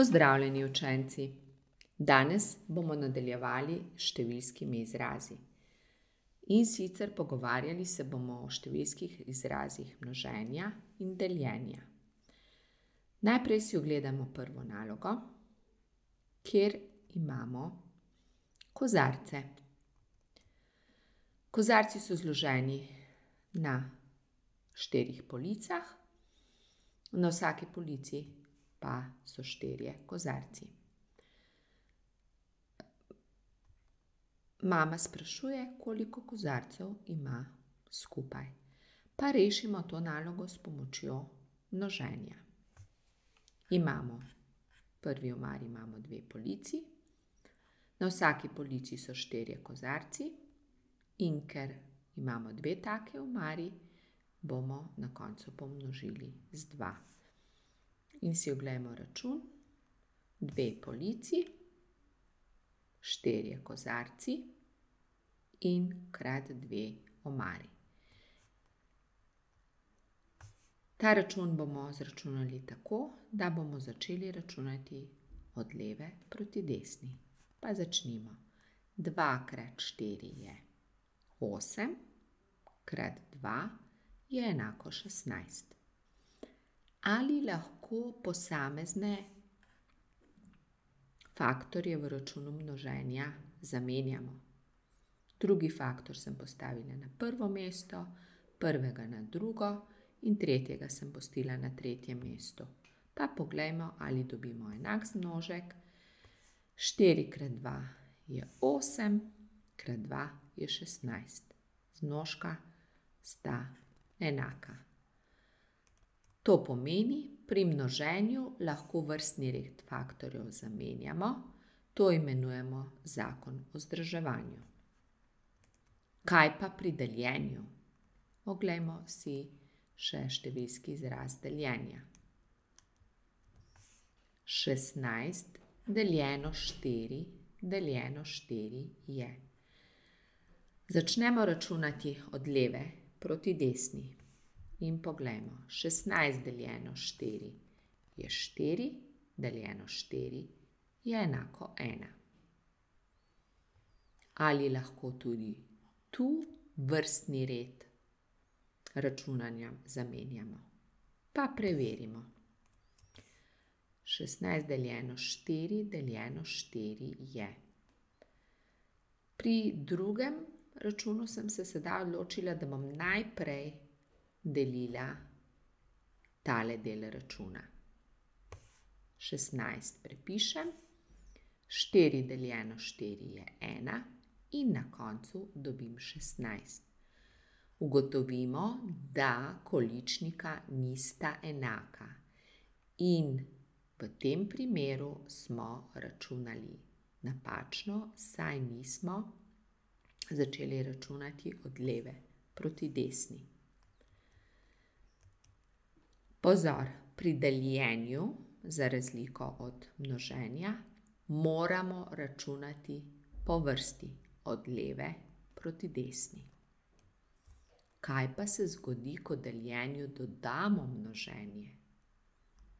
Pozdravljeni, učenci! Danes bomo nadaljevali s številskimi izrazi. In sicer pogovarjali se bomo o številskih izrazih množenja in deljenja. Najprej si ogledamo prvo nalogo, kjer imamo kozarce. Kozarci so zloženi na štirih policah, na vsaki polici pa so štirje kozarci. Mama sprašuje, koliko kozarcev ima skupaj. Pa rešimo to nalogo s pomočjo množenja. Imamo, prvi omari imamo dve polici, na vsaki polici so štirje kozarci, in ker imamo dve taki omari, bomo na koncu pomnožili z dva. In si oglejmo račun. Dve polici, štirje kozarci in krat dve omari. Ta račun bomo izračunali tako, da bomo začeli računati od leve proti desni. Pa začnimo. Dva krat štiri je osem, krat dva je enako šestnajst. Ali lahko posamezne faktorje v računu množenja zamenjamo? Drugi faktor sem postavila na prvo mesto, prvega na drugo in tretjega sem pustila na tretjem mestu. Pa poglejmo, ali dobimo enak zmnožek. Štiri krat dva je osem, krat dva je šestnajst. Zmnožka sta enaka. To pomeni, pri množenju lahko vrstni red faktorjev zamenjamo. To imenujemo zakon o združevanju. Kaj pa pri deljenju? Oglejmo si še številski izraz deljenja. Šestnajst deljeno s štiri deljeno s štiri je. Začnemo računati od leve proti desni. In poglejmo, šestnajst deljeno s štiri je štiri, deljeno s štiri je enako ena. Ali lahko tudi tu vrstni red računanja zamenjamo? Pa preverimo. Šestnajst deljeno s štiri deljeno s štiri je. Pri drugem računu sem se sedaj odločila, da bom najprej delila tale del računa. Šestnajst prepišem, štiri deljeno s štiri je ena in na koncu dobim šestnajst. Ugotovimo, da količnika nista enaka. In v tem primeru smo računali napačno, saj nismo začeli računati od leve proti desni. Pozor, pri deljenju, za razliko od množenja, moramo računati po vrsti, od leve proti desni. Kaj pa se zgodi, ko deljenju dodamo množenje?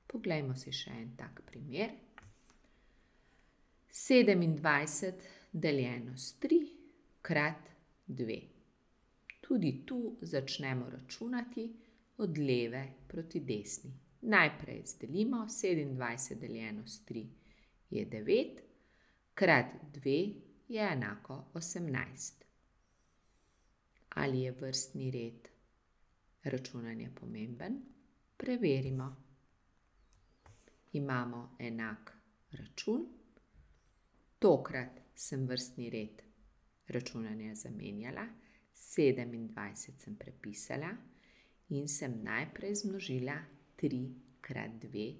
Poglejmo si še en tak primer. Sedemindvajset deljeno s tri krat dve. Tudi tu začnemo računati od leve proti desni. Najprej delimo, sedemindvajset deljeno s tri je devet, krat dve je enako osemnajst. Ali je vrstni red računanja pomemben? Preverimo. Imamo enak račun. Tokrat sem vrstni red računanja zamenjala, sedemindvajset sem prepisala in sem najprej zmnožila tri krat dve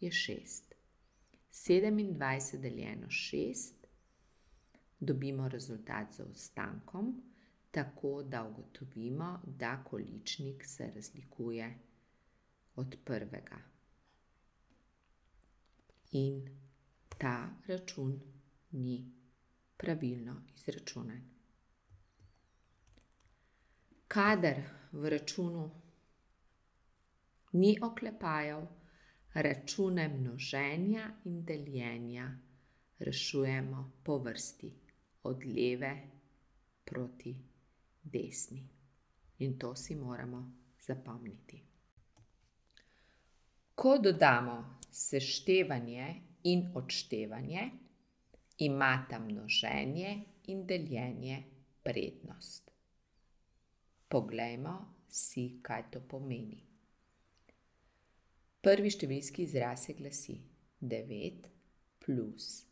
je šest. Sedemindvajset deljeno s šest dobimo rezultat z zaostankom, tako da ugotovimo, da količnik se razlikuje od prvega. In ta račun ni pravilno izračunan. Kadar v računu ni oklepajev, račune množenja in deljenja rešujemo po vrsti, od leve proti desni. In to si moramo zapomniti. Ko dodamo seštevanje in odštevanje, imata množenje in deljenje prednost. Poglejmo si, kaj to pomeni. Prvi številski izraz se glasi devet plus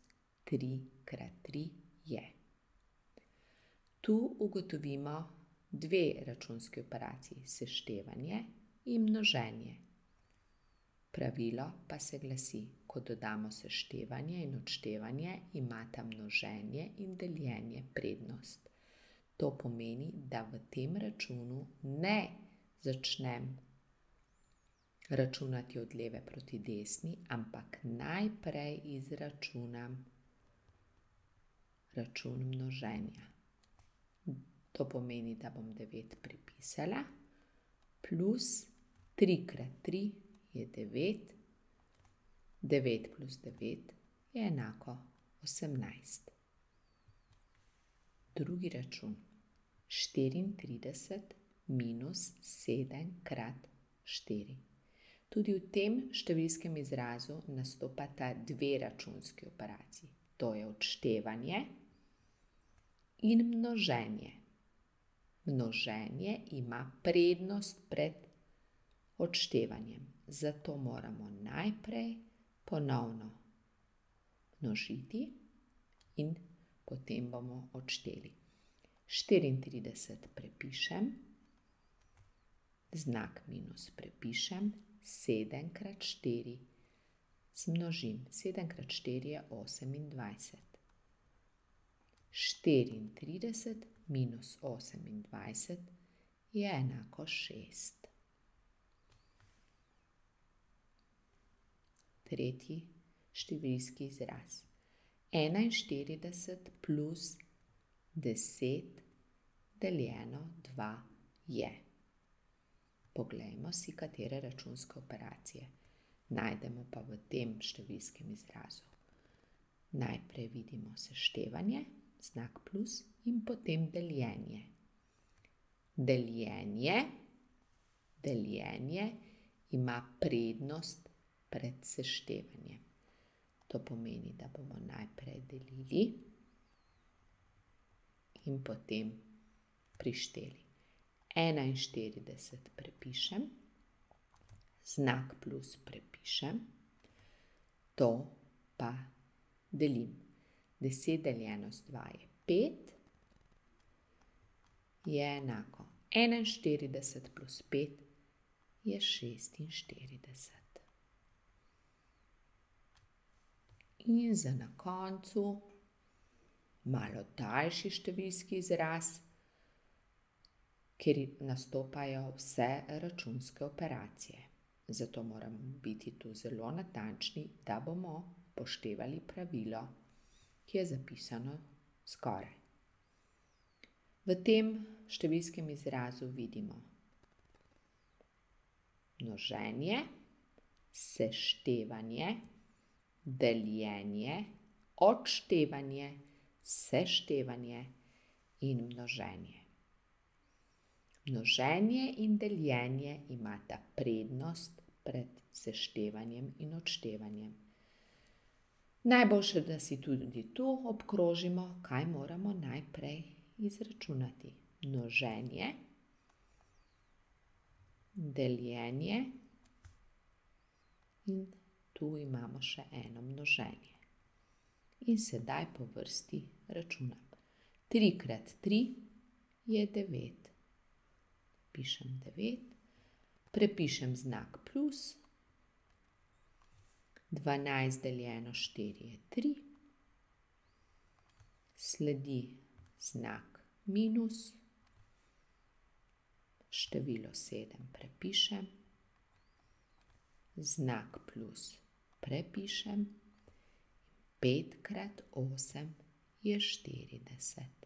tri krat tri je. Tu ugotovimo dve računski operaciji, seštevanje in množenje. Pravilo pa se glasi, ko dodamo seštevanje in odštevanje, imata množenje in deljenje prednost. To pomeni, da v tem računu ne začnem računati od leve proti desni, ampak najprej izračunam račun množenja. To pomeni, da bom 9 pripisala, plus 3 krat 3 je 9, 9 plus 9 je enako 18. Drugi račun 34 minus 7 krat 4. Tudi v tem številskem izrazu nastopata dve računski operaciji. To je odštevanje in množenje. Množenje ima prednost pred odštevanjem, zato moramo najprej ponovno množiti in potem bomo odšteli. 34 prepišem, znak minus prepišem, 7 krat 4 zmnožim. 7 krat 4 je 28. 34 minus 28 je enako 6. Tretji številski izraz. 41 plus 10 deljeno 2 je. Poglejmo si, katere računske operacije najdemo pa v tem številskem izrazu. Najprej vidimo seštevanje, znak plus in potem deljenje. Deljenje, deljenje ima prednost pred seštevanjem. To pomeni, da bomo najprej delili in potem prišteli. 41 prepišem, znak plus prepišem, to pa delim. 10 deljeno z 2 je 5, je enako 41 plus 5 je 46. In za na koncu malo daljši številski izraz kjer nastopajo vse računske operacije. Zato moramo biti tu zelo natančni, da bomo poštevali pravilo, ki je zapisano skoraj. V tem številskem izrazu vidimo množenje, seštevanje, deljenje, odštevanje, seštevanje in množenje. Množenje in deljenje imata prednost pred seštevanjem in odštevanjem. Najboljše, da si tudi tu obkrožimo, kaj moramo najprej izračunati. Množenje, deljenje in tu imamo še eno množenje. In sedaj po vrsti računam. 3 krat 3 je 9 pišem 9, prepišem znak plus, 12 deljeno 4 je 3, sledi znak minus, število 7 prepišem, znak plus prepišem, 5 krat 8 je 40.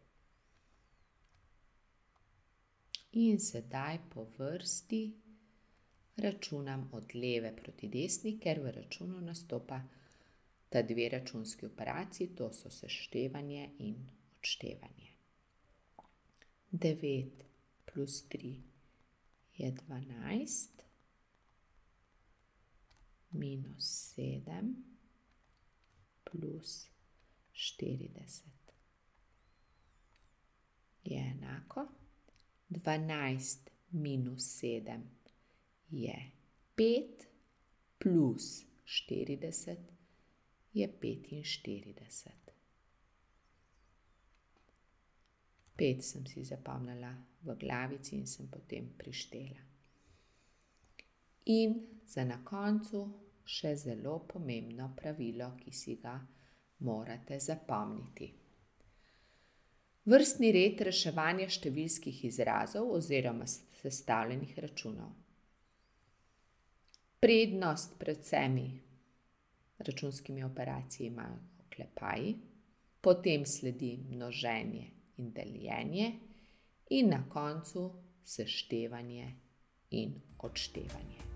In sedaj po vrsti računam od leve proti desni, ker v računu nastopa ta dve računski operaciji, to so seštevanje in odštevanje. 9 plus 3 je 12, minus 7 plus 40 je enako. 12 minus 7 je 5, plus 40 je 45. 5 sem si zapomnila v glavici in sem potem prištela. In za na koncu še zelo pomembno pravilo, ki si ga morate zapomniti. Vrstni red reševanja številskih izrazov oziroma sestavljenih računov. Prednost pred vsemi računskimi operacijami imajo oklepaji, potem sledi množenje in deljenje, in na koncu seštevanje in odštevanje.